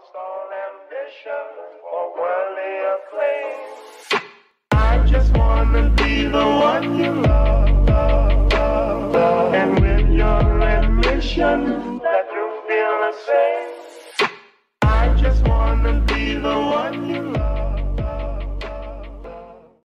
lost all ambition for worldly acclaim. I just wanna be the one you love, love, love, love. and with your admission that you feel the same. I just wanna